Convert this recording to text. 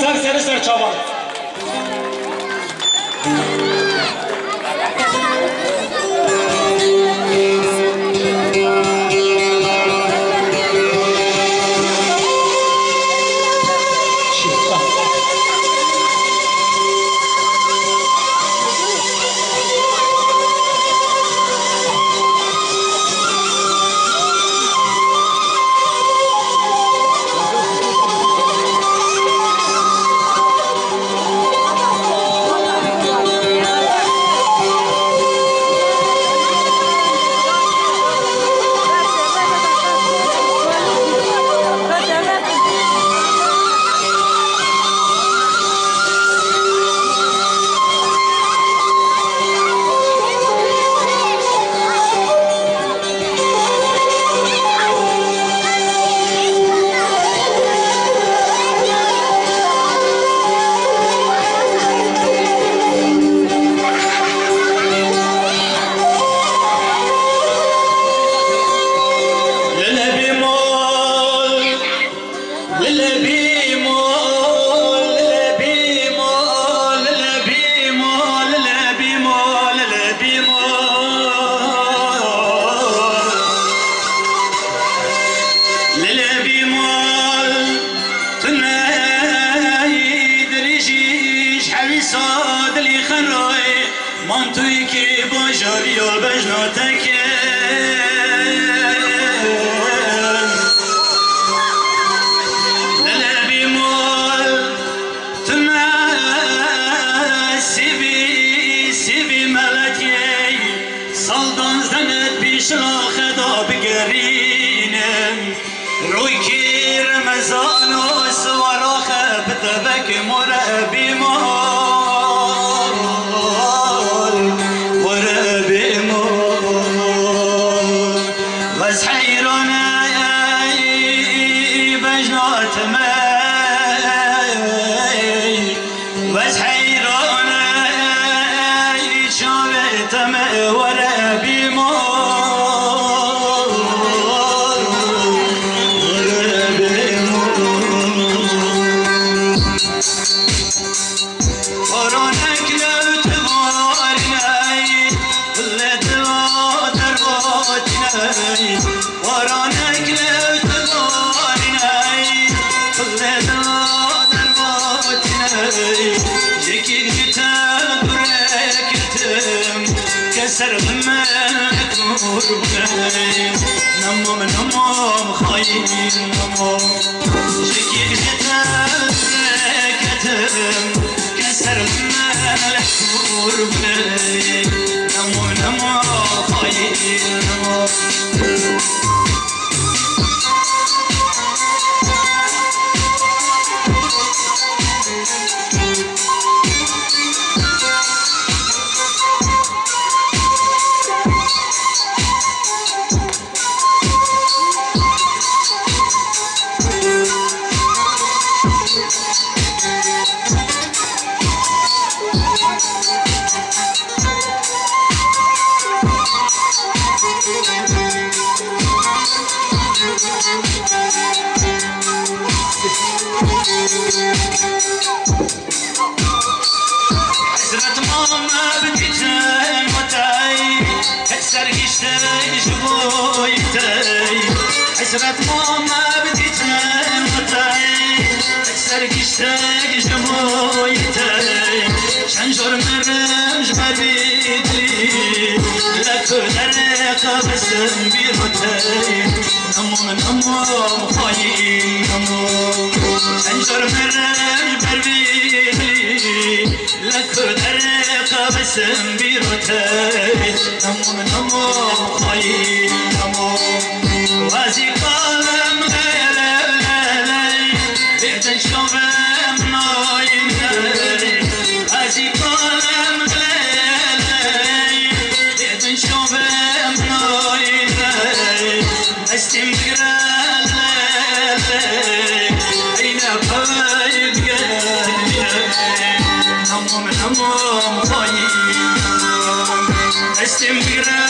Sar seni sar çaban. منطوي كي بجاري وبجناتك للأبي مول تناي سيبي سيبي ملكي صلدان زنت بيشراخ دا بقرينم روي كي رمزان وسواراخ بتبك مرأبي مول بجنات ضمك نور بناي نمم نمم خاين نمم جكين كتاب بركتم كسر نمو حسرة ماما بديت متاي كسر قشتي جبويتي حسرة ماما بديت متاي كسر قشتي جبويتي شنجر مرم جبريتلي لك درقة بس بيروتي نمو نمو خاين نمو شنجر مرم جبريتلي لك درقة بس بيروتي نمو نمو خاين نمو. وازي قلم غيري بعد شوف مناين وازي قلم غيري بعد شوف مناين استمر أين قايد قلبي نمم نمم خاين siempre